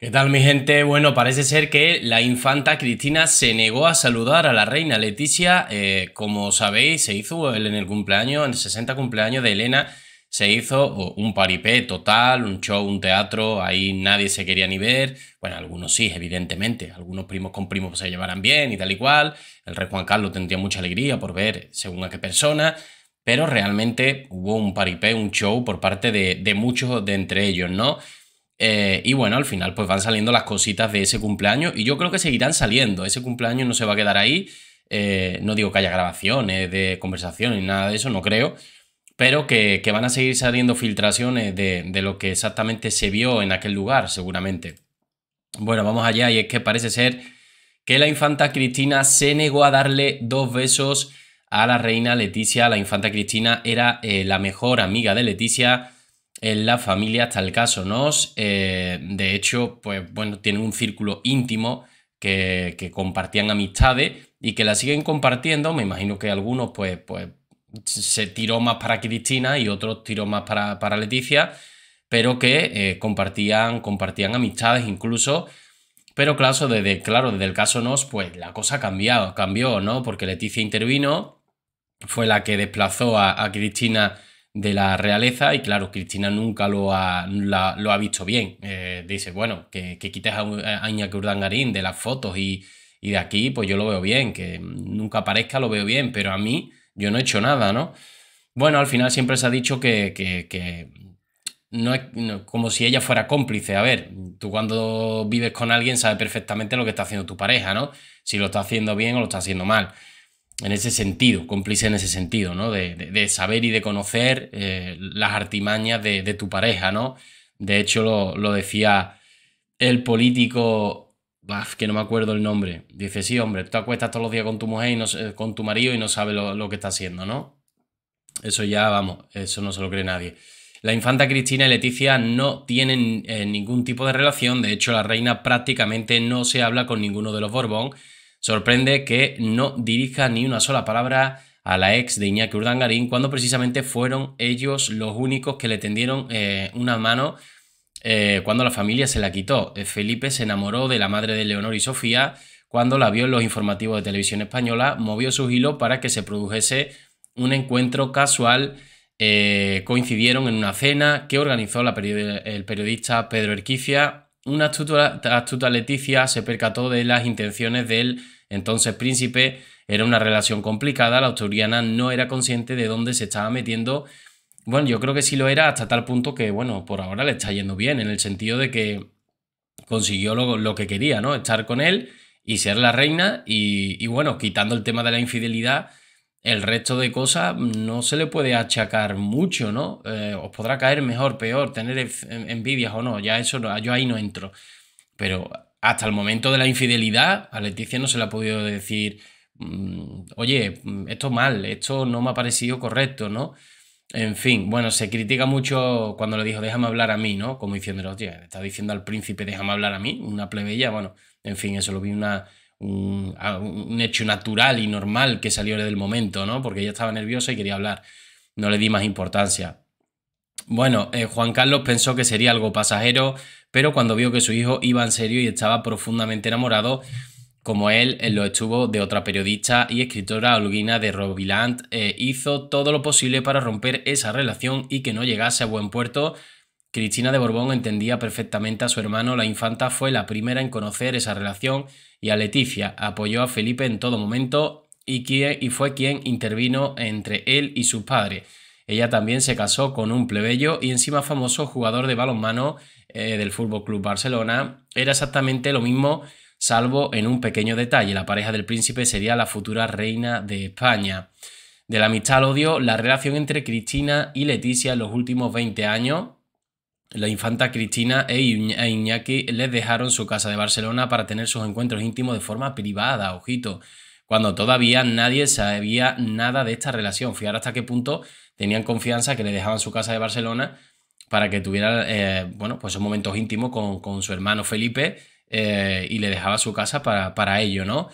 ¿Qué tal mi gente? Bueno, parece ser que la infanta Cristina se negó a saludar a la reina Leticia. Eh, como sabéis, se hizo en el cumpleaños, en el 60 cumpleaños de Elena, se hizo un paripé total, un show, un teatro, ahí nadie se quería ni ver. Bueno, algunos sí, evidentemente, algunos primos con primos se llevarán bien y tal y cual. El rey Juan Carlos tendría mucha alegría por ver según a qué persona, pero realmente hubo un paripé, un show por parte de, de muchos de entre ellos, ¿no? Eh, y bueno, al final pues van saliendo las cositas de ese cumpleaños y yo creo que seguirán saliendo. Ese cumpleaños no se va a quedar ahí. Eh, no digo que haya grabaciones de conversaciones ni nada de eso, no creo. Pero que, van a seguir saliendo filtraciones de, de, lo que exactamente se vio en aquel lugar, seguramente. Bueno, vamos allá y es que parece ser que la infanta Cristina se negó a darle dos besos a la reina Leticia. La infanta Cristina era eh, la mejor amiga de Leticia en la familia hasta el caso Nos. Eh, de hecho, pues bueno, tienen un círculo íntimo que, compartían amistades y que la siguen compartiendo. Me imagino que algunos, pues, pues se tiró más para Cristina y otros tiró más para, para Leticia, pero que eh, compartían, compartían amistades incluso. Pero claro desde, claro, desde el caso Nos, pues la cosa cambió, cambió, ¿no? Porque Leticia intervino, fue la que desplazó a, a Cristina de la realeza y claro, Cristina nunca lo ha, lo ha visto bien. Eh, dice, bueno, que, quites a, a Iñaki de las fotos y, de aquí, pues yo lo veo bien, que nunca aparezca lo veo bien, pero a mí yo no he hecho nada, ¿no? Bueno, al final siempre se ha dicho que, que, no es como si ella fuera cómplice. A ver, tú cuando vives con alguien sabes perfectamente lo que está haciendo tu pareja, ¿no? Si lo está haciendo bien o lo está haciendo mal en ese sentido, cómplice en ese sentido, ¿no? De, saber y de conocer eh, las artimañas de, tu pareja, ¿no? De hecho, lo, decía el político, que no me acuerdo el nombre, dice, sí, hombre, tú acuestas todos los días con tu mujer y no, con tu marido y no sabes lo, que está haciendo, ¿no? Eso ya, vamos, eso no se lo cree nadie. La infanta Cristina y Leticia no tienen eh, ningún tipo de relación, de hecho la reina prácticamente no se habla con ninguno de los Borbón, Sorprende que no dirija ni una sola palabra a la ex de Iñaki Urdangarín cuando precisamente fueron ellos los únicos que le tendieron eh, una mano eh, cuando la familia se la quitó. Eh, Felipe se enamoró de la madre de Leonor y Sofía cuando la vio en los informativos de televisión española, movió su hilo para que se produjese un encuentro casual. coincidieron en una cena que organizó el periodista Pedro Erquicia una astuta, Leticia se percató de las intenciones del entonces príncipe. Era una relación complicada, la asturiana no era consciente de dónde se estaba metiendo. Bueno, yo creo que sí lo era hasta tal punto que, bueno, por ahora le está yendo bien, en el sentido de que consiguió lo, que quería, ¿no? Estar con él y ser la reina y bueno, quitando el tema de la infidelidad, el resto de cosas no se le puede achacar mucho, ¿no? Eh, os podrá caer mejor, peor, tener envidias o no, ya eso yo ahí no entro. Pero hasta el momento de la infidelidad, a Leticia no se le ha podido decir, mm, oye, esto mal, esto no me ha parecido correcto, ¿no? En fin, bueno, se critica mucho cuando le dijo, déjame hablar a mí, ¿no? Como diciendo, oye, está diciendo al príncipe, déjame hablar a mí, una plebeya, bueno, en fin, eso lo vi una, un, hecho natural y normal que salió del momento, ¿no? Porque ella estaba nerviosa y quería hablar. No le di más importancia. Bueno, eh, Juan Carlos pensó que sería algo pasajero, pero cuando vio que su hijo iba en serio y estaba profundamente enamorado, como él, lo estuvo de otra periodista y escritora holguina de Roviland, eh, hizo todo lo posible para romper esa relación y que no llegase a buen puerto. Cristina de Borbón entendía perfectamente a su hermano, la infanta fue la primera en conocer esa relación y a Leticia. Apoyó a Felipe en todo momento y, fue quien intervino entre él y su padre. Ella también se casó con un plebeyo y encima famoso jugador de balonmano eh, del Fútbol Club Barcelona. Era exactamente lo mismo, salvo en un pequeño detalle. La pareja del príncipe sería la futura reina de España. De la amistad al odio, la relación entre Cristina y Leticia en los últimos 20 años la infanta Cristina e, e Iñaki les dejaron su casa de Barcelona para tener sus encuentros íntimos de forma privada, ojito, cuando todavía nadie sabía nada de esta relación. Fijar hasta qué punto tenían confianza que le dejaban su casa de Barcelona para que tuviera, eh, bueno, pues momentos íntimos con, su hermano Felipe eh, y le dejaba su casa para, para ello, ¿no?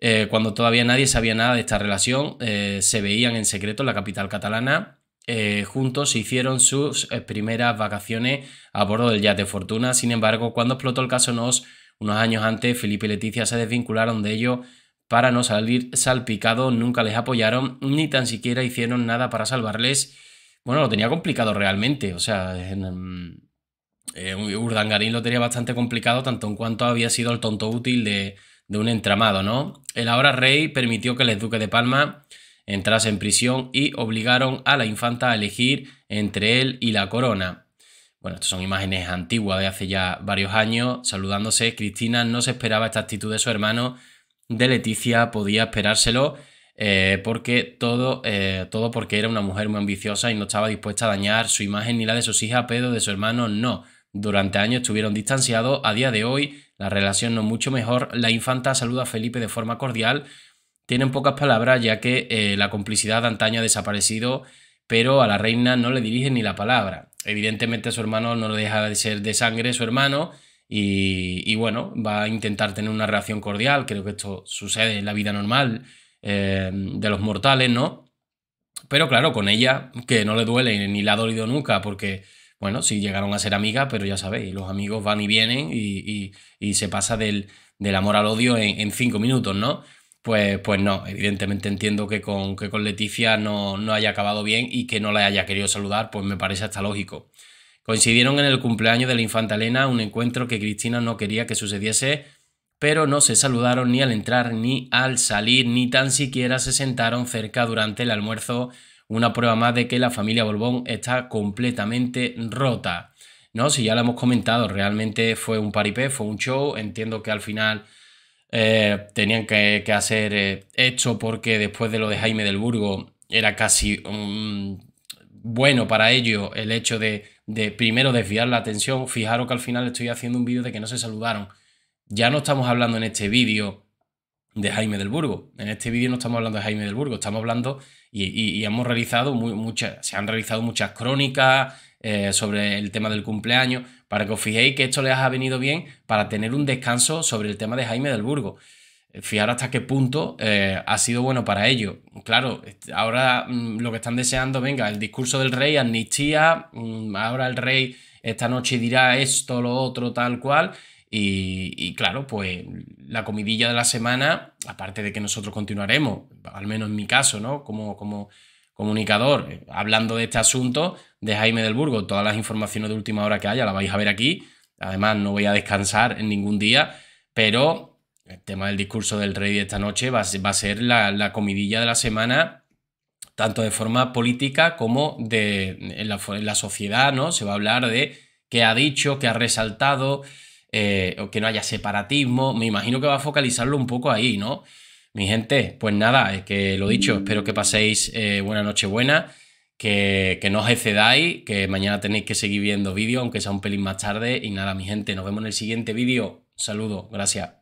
Eh, cuando todavía nadie sabía nada de esta relación, se veían en secreto en la capital catalana eh, juntos hicieron sus eh, primeras vacaciones a bordo del yate Fortuna. Sin embargo, cuando explotó el caso Nos, unos años antes, Felipe y Leticia se desvincularon de ello para no salir salpicados, nunca les apoyaron ni tan siquiera hicieron nada para salvarles. Bueno, lo tenía complicado realmente, o sea, en, eh, Urdangarín lo tenía bastante complicado, tanto en cuanto había sido el tonto útil de, de un entramado, ¿no? El ahora rey permitió que el duque de Palma entrase en prisión y obligaron a la infanta a elegir entre él y la corona. Bueno, estas son imágenes antiguas de hace ya varios años, saludándose. Cristina no se esperaba esta actitud de su hermano, de Leticia podía esperárselo eh, porque todo, eh, todo porque era una mujer muy ambiciosa y no estaba dispuesta a dañar su imagen ni la de sus hijas, pero de su hermano no. Durante años estuvieron distanciados, a día de hoy la relación no es mucho mejor, la infanta saluda a Felipe de forma cordial, tienen pocas palabras ya que eh, la complicidad de antaño ha desaparecido, pero a la reina no le dirigen ni la palabra. Evidentemente su hermano no deja de ser de sangre su hermano, y, bueno, va a intentar tener una relación cordial, creo que esto sucede en la vida normal eh, de los mortales, ¿no? Pero claro, con ella, que no le duele ni le ha dolido nunca, porque, bueno, sí llegaron a ser amigas, pero ya sabéis, los amigos van y vienen y, se pasa del, amor al odio en, cinco minutos, ¿no? Pues, pues no, evidentemente entiendo que con, que con Leticia no, no haya acabado bien y que no la haya querido saludar, pues me parece hasta lógico. Coincidieron en el cumpleaños de la infanta Elena, un encuentro que Cristina no quería que sucediese, pero no se saludaron ni al entrar ni al salir, ni tan siquiera se sentaron cerca durante el almuerzo, una prueba más de que la familia Borbón está completamente rota. ¿No? Si ya lo hemos comentado, realmente fue un paripé, fue un show, entiendo que al final eh, tenían que, hacer eh, esto porque después de lo de Jaime del Burgo era casi bueno para ello el hecho de, de primero desviar la atención. Fijaros que al final estoy haciendo un vídeo de que no se saludaron. Ya no estamos hablando en este vídeo de Jaime del Burgo. En este vídeo no estamos hablando de Jaime del Burgo, estamos hablando y, hemos realizado muchas, se han realizado muchas crónicas eh, sobre el tema del cumpleaños, para que os fijéis que esto les ha venido bien para tener un descanso sobre el tema de Jaime del Burgo. Fijar hasta qué punto eh, ha sido bueno para ellos. Claro, ahora mm, lo que están deseando, venga, el discurso del rey, amnistía, mm, ahora el rey esta noche dirá esto, lo otro, tal cual. Y, claro, pues la comidilla de la semana, aparte de que nosotros continuaremos, al menos en mi caso, ¿no? Como, como comunicador, eh, hablando de este asunto de Jaime del Burgo, todas las informaciones de última hora que haya las vais a ver aquí. Además, no voy a descansar en ningún día, pero el tema del discurso del rey de esta noche va, a ser la, comidilla de la semana, tanto de forma política como de, en, la, sociedad, ¿no? Se va a hablar de qué ha dicho, qué ha resaltado, eh, que no haya separatismo. Me imagino que va a focalizarlo un poco ahí, ¿no? Mi gente, pues nada, es que lo dicho, espero que paséis eh, buena noche buena, que, que, no os excedáis, que mañana tenéis que seguir viendo vídeo, aunque sea un pelín más tarde. Y nada, mi gente, nos vemos en el siguiente vídeo. Saludos, gracias.